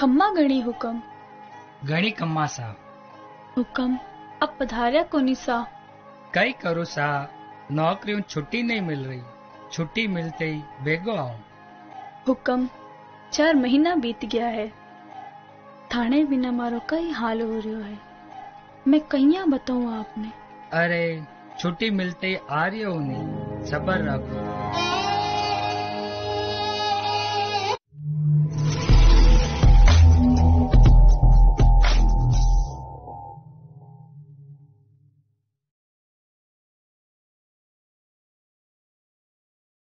खम्मा गणी हुकम। घणी कम्मा सा। हुकम अब पधारिया कोनी सा। कई करो सा नौकरियों छुट्टी नहीं मिल रही। छुट्टी मिलते ही बेगो आऊँ। हुकम चार महीना बीत गया है। थाने बिना मारो कई हाल हो रहा है। मैं कहिया बताऊँ आपने? अरे छुट्टी मिलते ही आ रही हो नहीं सबर रखो।